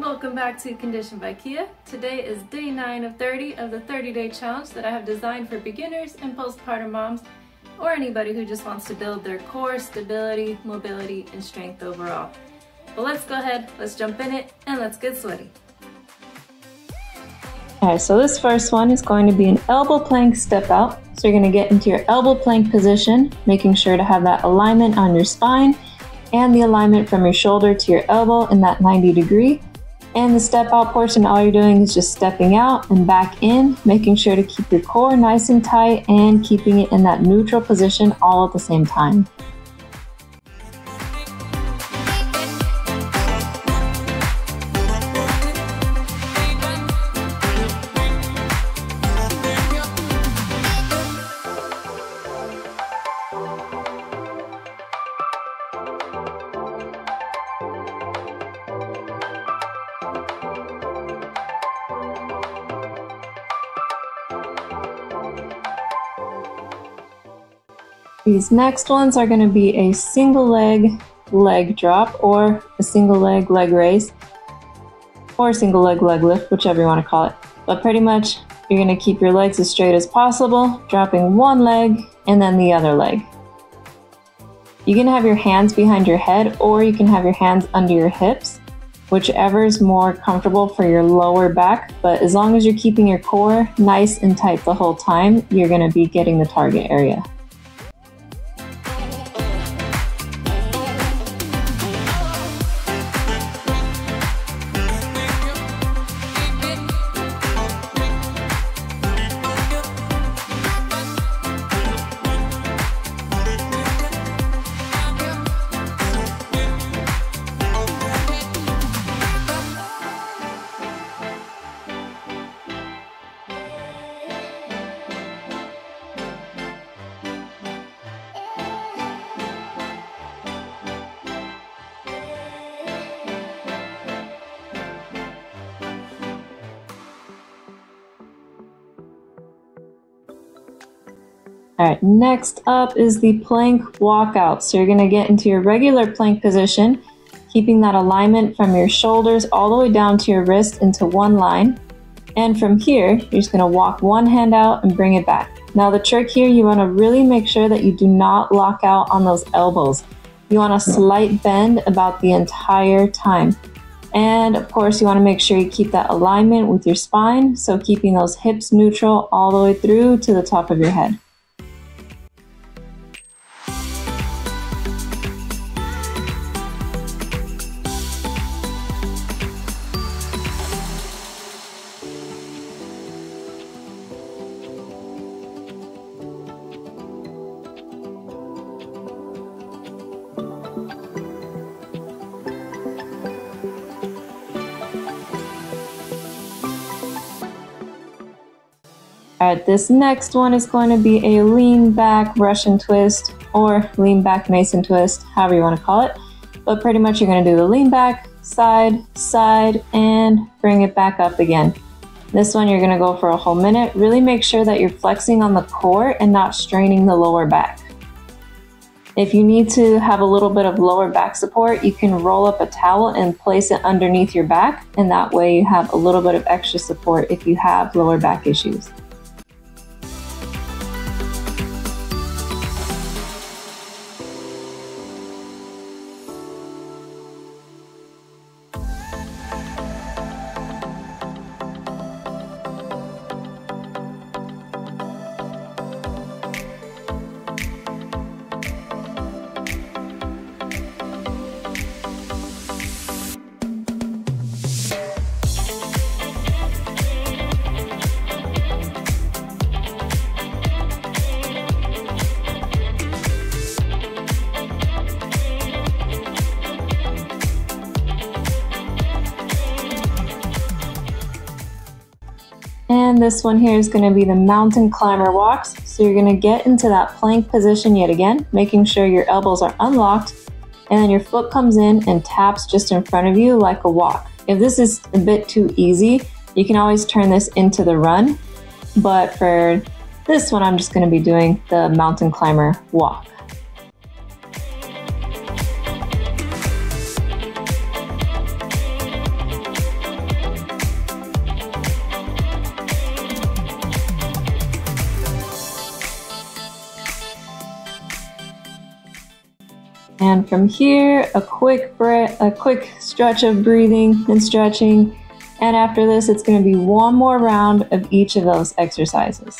Welcome back to Condition by Kia. Today is day 9 of 30 of the 30 day challenge that I have designed for beginners and postpartum moms or anybody who just wants to build their core, stability, mobility, and strength overall. But let's go ahead, let's jump in it, and let's get sweaty. Alright, so this first one is going to be an elbow plank step out. So you're going to get into your elbow plank position, making sure to have that alignment on your spine and the alignment from your shoulder to your elbow in that 90 degree. And the step out portion, all you're doing is just stepping out and back in, making sure to keep your core nice and tight and keeping it in that neutral position all at the same time. These next ones are going to be a single leg leg drop or a single leg leg raise or single leg leg lift, whichever you want to call it. But pretty much you're going to keep your legs as straight as possible, dropping one leg and then the other leg. You can have your hands behind your head or you can have your hands under your hips, whichever is more comfortable for your lower back. But as long as you're keeping your core nice and tight the whole time, you're going to be getting the target area. All right, next up is the plank walkout. So you're gonna get into your regular plank position, keeping that alignment from your shoulders all the way down to your wrist into one line. And from here, you're just gonna walk one hand out and bring it back. Now the trick here, you wanna really make sure that you do not lock out on those elbows. You want a slight bend about the entire time. And of course, you wanna make sure you keep that alignment with your spine. So keeping those hips neutral all the way through to the top of your head. Alright, this next one is going to be a lean back Russian twist or lean back Mason twist, however you want to call it. But pretty much you're going to do the lean back, side, side, and bring it back up again. This one you're going to go for a whole minute. Really make sure that you're flexing on the core and not straining the lower back. If you need to have a little bit of lower back support, you can roll up a towel and place it underneath your back, and that way you have a little bit of extra support if you have lower back issues. This one here is going to be the mountain climber walks. So you're going to get into that plank position yet again, making sure your elbows are unlocked and then your foot comes in and taps just in front of you like a walk. If this is a bit too easy, you can always turn this into the run. But for this one, I'm just going to be doing the mountain climber walk. And from here, a quick breath, a quick stretch of breathing and stretching. And after this, it's going to be one more round of each of those exercises.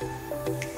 うん。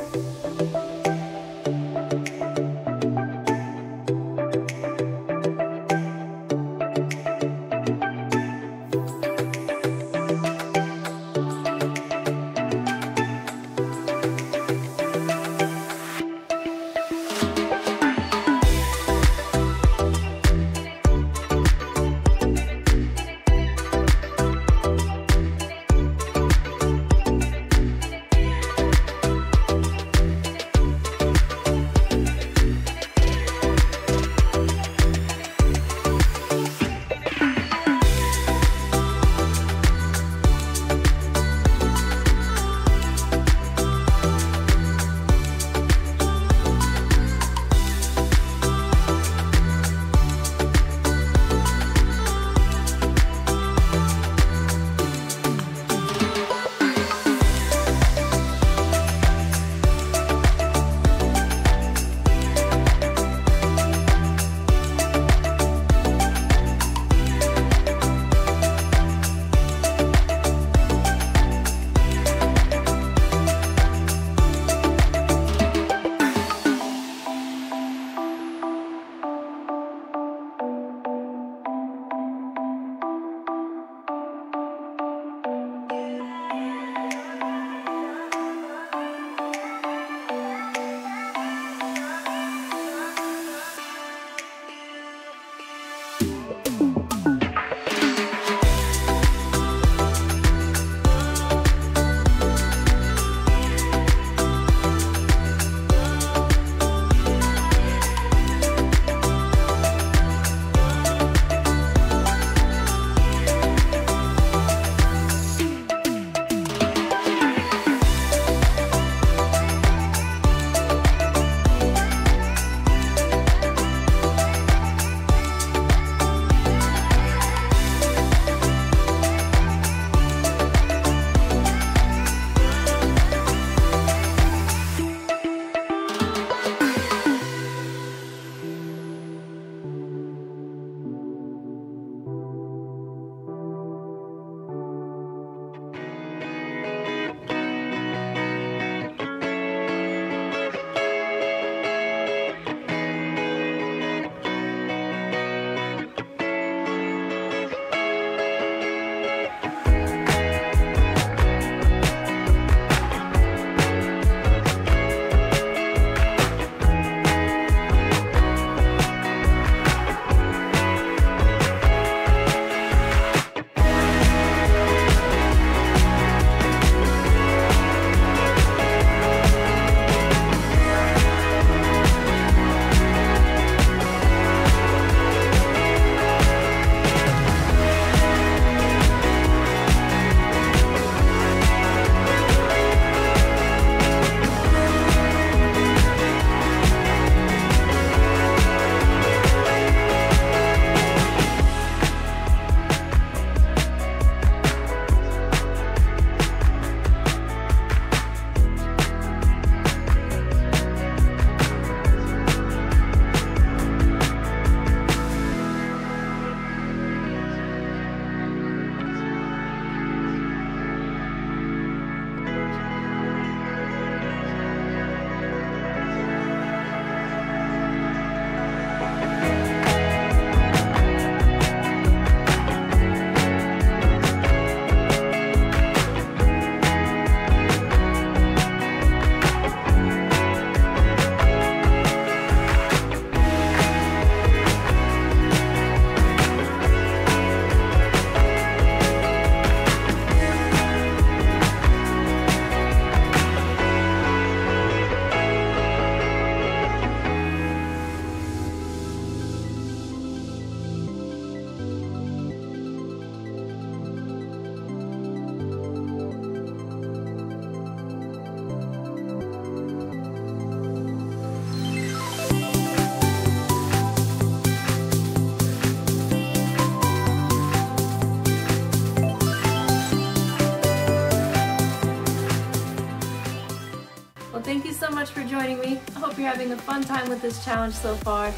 Much for joining me. I hope you're having a fun time with this challenge so far.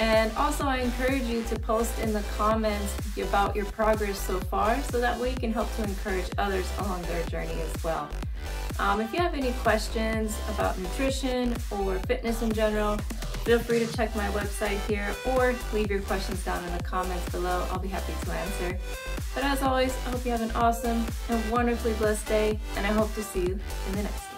And also, I encourage you to post in the comments about your progress so far so that way you can help to encourage others along their journey as well. Um, if you have any questions about nutrition or fitness in general, feel free to check my website here or leave your questions down in the comments below. I'll be happy to answer. But as always, I hope you have an awesome and wonderfully blessed day, and I hope to see you in the next one.